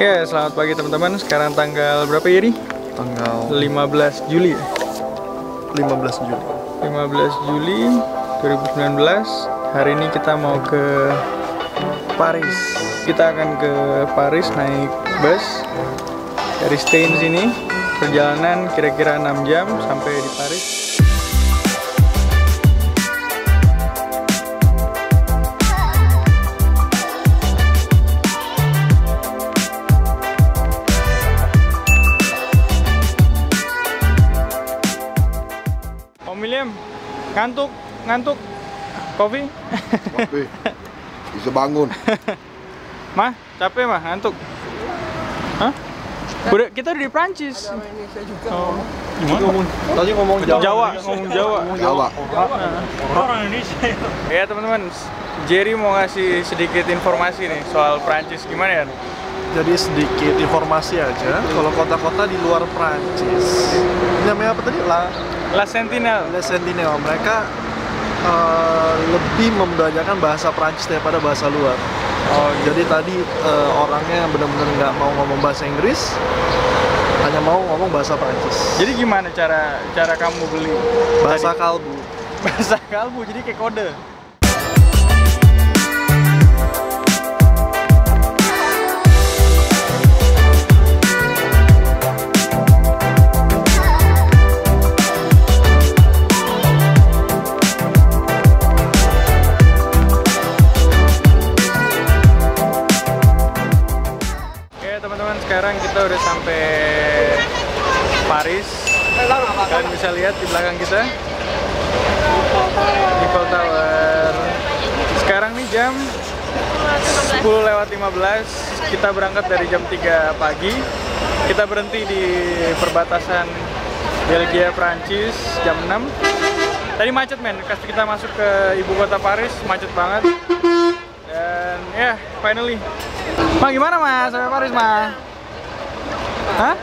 Ya, selamat pagi teman-teman. Sekarang tanggal berapa ya, Ri? tanggal 15 Juli. ya? 15 Juli 15 Juli 2019. Hari ini kita mau ke Paris. Kita akan ke Paris naik bus dari Stein sini. Perjalanan kira-kira 6 jam sampai di Paris. Ngantuk, ngantuk. Kopi? Tapi bisa bangun. Mah, capek mah, ngantuk. Hah? Udah, kita udah di Prancis. Oh, gimana? tadi ngomong Jawa, ngomong Jawa. Jawa. Orang Indonesia. Ya teman-teman, Jerry mau ngasih sedikit informasi nih soal Prancis gimana ya? jadi sedikit informasi aja kalau kota-kota di luar Prancis namanya apa tadi La La Sentinel. La Sentinel mereka eh, lebih membelajarkan bahasa Prancis daripada bahasa luar Oh, gitu. jadi tadi eh, orangnya benar-benar nggak mau ngomong bahasa Inggris hanya mau ngomong bahasa Prancis Jadi gimana cara cara kamu beli? bahasa Tadi? kalbu bahasa kalbu, jadi kayak kode. Teman-teman, sekarang kita udah sampai Paris. Kalian bisa lihat di belakang kita. Eiffel Tower. Sekarang nih jam 10 lewat 15. Kita berangkat dari jam 3 pagi. Kita berhenti di perbatasan Belgia Prancis jam 6. Tadi macet men, pas kita masuk ke ibu kota Paris macet banget. Dan ya, finally. Ma gimana mas sampai Paris ma? Hah?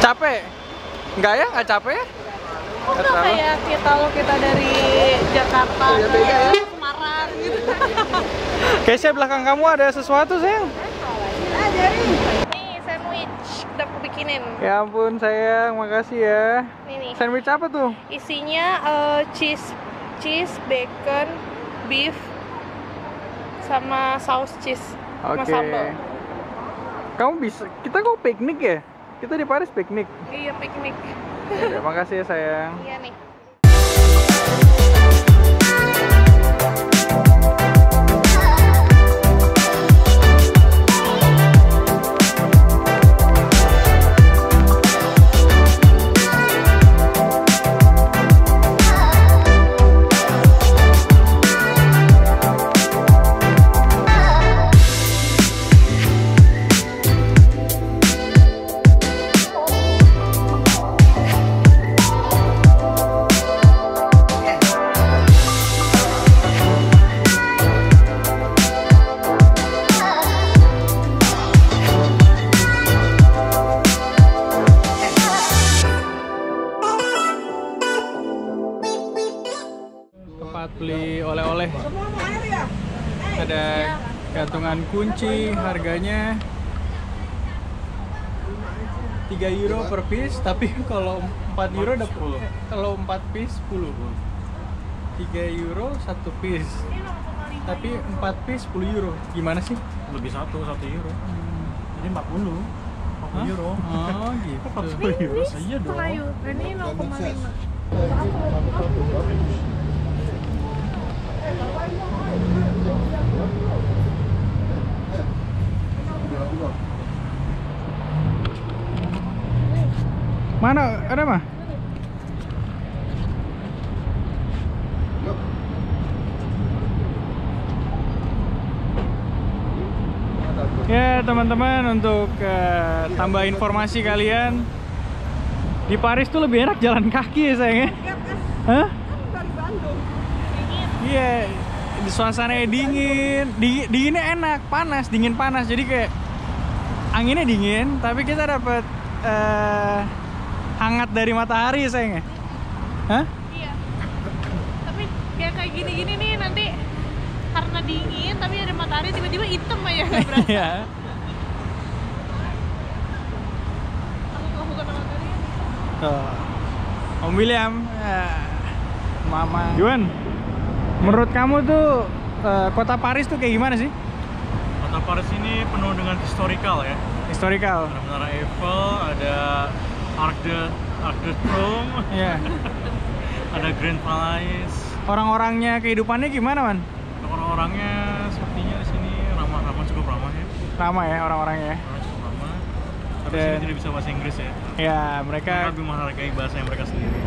Capek? Enggak ya? Enggak capek ya? Nggak Enggak terlalu? kayak kita kalau kita dari Jakarta ke Semarang gitu. Keisha belakang kamu ada sesuatu sayang? Nih sandwich udah aku bikinin. Ya ampun sayang, makasih ya. Nih nih. Sandwich apa tuh? Isinya eh, cheese, cheese, bacon, beef, sama saus cheese, sama Oke. sambal. Kamu bisa, kita kok piknik ya? Kita di Paris piknik. Iya piknik. Ya, makasih ya sayang. Iya nih. Gantungan kunci, harganya 3 euro per piece, tapi kalau 4 euro dapat kalau 4 piece 10. 3 euro satu piece. Tapi 4 piece 10 euro. Gimana sih? lebih satu satu euro jadi 40 40 Hah? euro Oh, gitu. 40 euro iya dong. Ini 0,5. Mana? Ada mah? Ya teman-teman untuk eh, tambah informasi kalian di Paris tuh lebih enak jalan kaki ya sayang ya? Hah? Iya, di suasananya dingin, di, dinginnya enak, panas, dingin panas, jadi kayak anginnya dingin, tapi kita dapat eh, hangat dari matahari sayangnya Hah? iya tapi kayak kayak gini-gini nih nanti karena dingin tapi ada matahari tiba-tiba hitam aja nggak berasa iya Tuh. Oh. Om William, ya. Mama. Juan, menurut kamu tuh uh, kota Paris tuh kayak gimana sih? Kota Paris ini penuh dengan historical ya. Historical. Menara Eiffel, ada Arc de Arc de Triomphe, Ya. ada Grand Palais. Orang-orangnya kehidupannya gimana, Man? Orang-orangnya sepertinya di sini ramah-ramah cukup ramah ya. Ramah ya orang-orangnya. Orang cukup ramah. Tapi Dan- sini tidak bisa bahasa Inggris ya. Ya, Mereka mereka lebih menghargai bahasa yang mereka sendiri.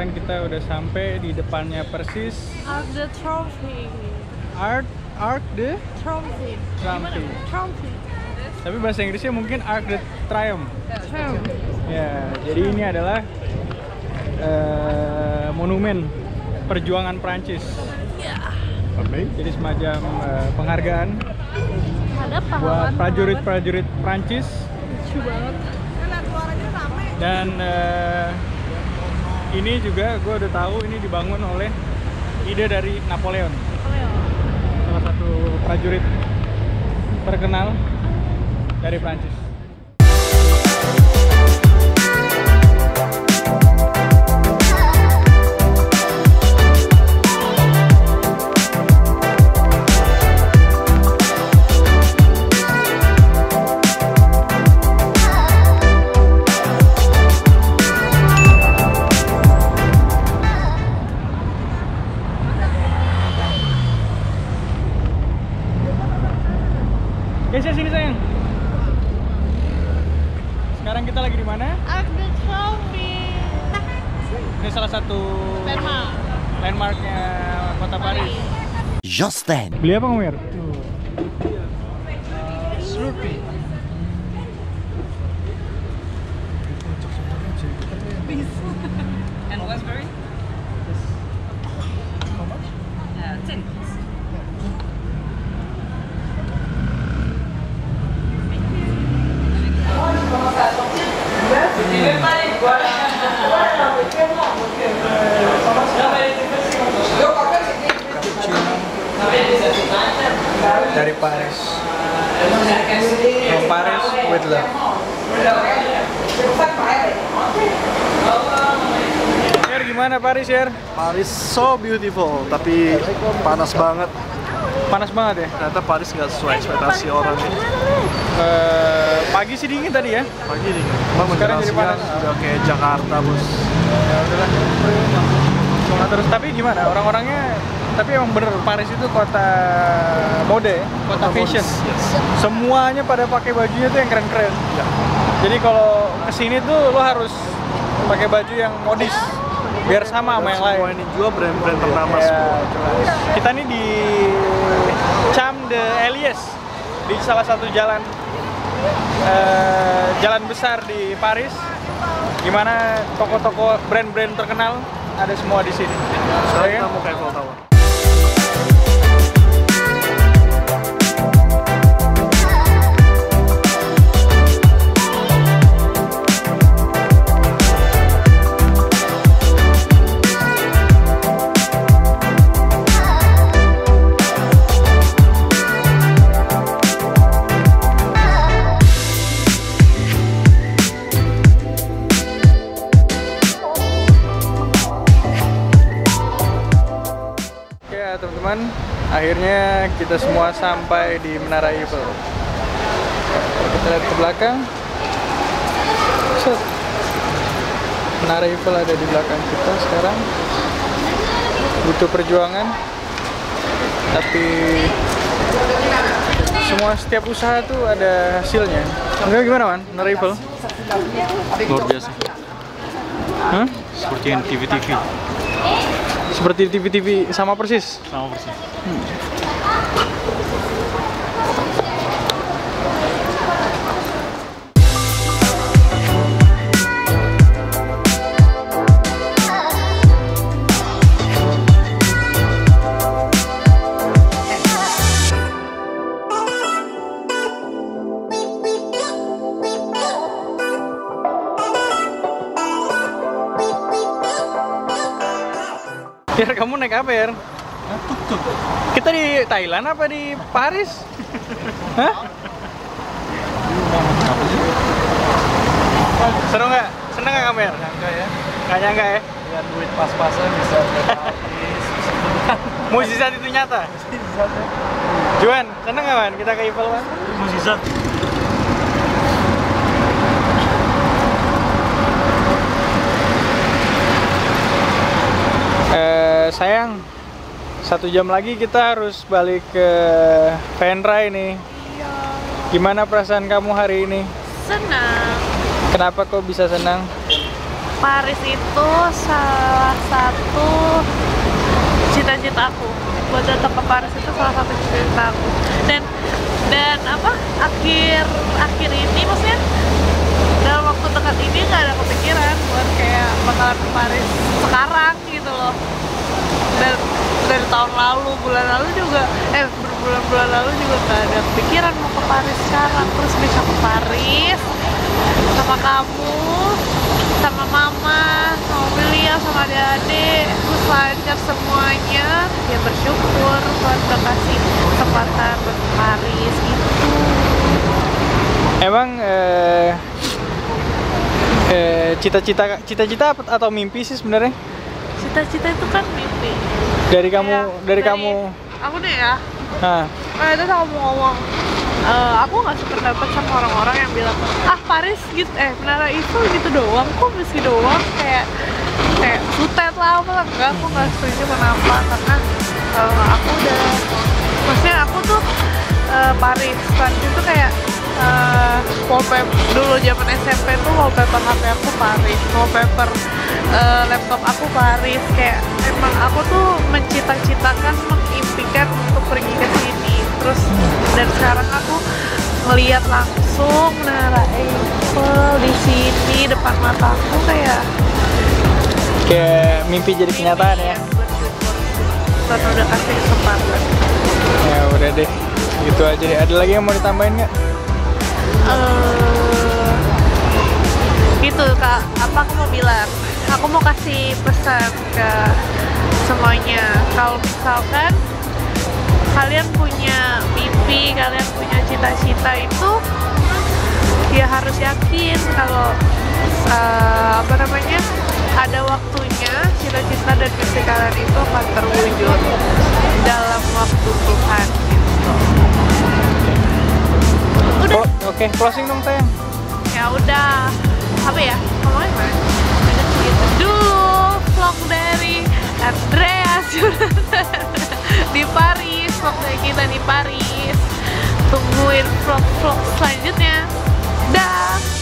Sekarang kita udah sampai di depannya persis Arc the Trophy. Art Arc de Trophy. Trophy. Trophy. tapi bahasa Inggrisnya mungkin Arc de Triomphe. Trophy. Ya, jadi ini adalah eh, monumen perjuangan Prancis. Jadi semacam eh, penghargaan Ada buat prajurit-prajurit Prancis Lucu banget. Dan eh, ini juga gue udah tahu ini dibangun oleh ide dari Napoleon, salah satu prajurit terkenal dari Prancis. Just then. Beli apa Ngomir? And Westbury? Uh, 10 please. Dari Paris. From Paris with love. Yer gimana Paris Yer? Paris so beautiful, tapi panas banget. Panas banget ya? Ternyata Paris nggak sesuai ekspektasi orang nih. Eh, pagi sih dingin tadi ya? Pagi nih, emang Sekarang jadi panas. udah kayak Jakarta bos. Ya udahlah. Semangat terus. Tapi gimana? Orang-orangnya tapi emang bener Paris itu kota mode ya, kota fashion. Yes. Semuanya pada pakai bajunya tuh yang keren-keren. Ya. Jadi kalau ke sini tuh lo harus pakai baju yang modis biar sama sama yang lain. Semua ini juga brand-brand ternama Ya, semua. jelas. Kita nih di Cham de Elies di salah satu jalan eh, jalan besar di Paris. Gimana toko-toko brand-brand terkenal ada semua di sini. Sekarang kita mau ke Eiffel Tower. Kita semua sampai di Menara Eiffel. Kalau kita lihat ke belakang, set. Menara Eiffel ada di belakang kita sekarang. butuh perjuangan tapi semua setiap usaha tuh ada hasilnya enggak gimana man Narival Luar biasa. Hah? Seperti yang TV-TV. seperti TV-TV sama persis Sama persis. Kamu naik apa ya? Kita di Thailand apa di Paris? Hah? Seru nggak? Seneng nggak kamu ya? Nyangka ya, Nggak nyangka ya? dengan duit pas-pasan bisa. Mujizat itu nyata. Juan, seneng nggak man? Kita ke Eiffel man? Musisat. Eh, sayang, satu jam lagi kita harus balik ke Venray nih. Iya. Gimana perasaan kamu hari ini? Senang. Kenapa kok bisa senang? Paris itu salah satu cita-cita aku. Buat datang ke Paris itu salah satu cita-cita aku. Dan dan apa? Akhir akhir ini maksudnya dalam waktu dekat ini nggak ada kepikiran buat kayak bakalan ke Paris sekarang gitu loh. Dan dari tahun lalu, bulan lalu juga, eh berbulan-bulan lalu juga nggak ada kepikiran mau ke Paris sekarang. Terus bisa ke Paris sama kamu, sama mama, sama William, sama adik-adik, terus lancar semuanya. Ya bersyukur Tuhan udah kasih kesempatan ke Paris gitu. Emang eh, eh, cita-cita cita-cita atau mimpi sih sebenarnya Cita-cita itu kan mimpi. dari kamu Kayak dari kamu. Aku deh ya, nah Kayak itu aku mau ngomong eh, aku nggak sependapat sama orang-orang yang bilang ah Paris gitu eh Menara Eiffel gitu doang kok meski doang? Kayak kayak sutet lah apa lah enggak aku nggak setuju kenapa karena eh, aku udah maksudnya aku tuh eh, Paris Paris itu kayak eh, wallpaper dulu zaman SMP tuh wallpaper HP aku Paris wallpaper eh, laptop aku Paris kayak emang aku tuh mencita-citakan mengimpikan untuk pergi ke sini. Terus dan sekarang aku ngelihat langsung Menara Eiffel di sini depan mataku kayak kayak mimpi jadi kenyataan ya. Tuhan udah kasih kesempatan. Ya udah deh. Gitu aja deh. Ada lagi yang mau ditambahin nggak? Eh gitu kak. Apa aku mau bilang aku mau kasih pesan ke semuanya. Kalau misalkan kalian punya mimpi kalian punya cita-cita itu ya harus yakin kalau eh, apa namanya ada waktunya cita-cita dan mimpi kalian itu akan terwujud dalam waktu Tuhan gitu. Udah. Oh, oke closing dong sayang ya udah. Apa ya? Segitu dulu vlog dari Andreas di Paris vlog dari kita di Paris. Tungguin vlog-vlog selanjutnya. Dah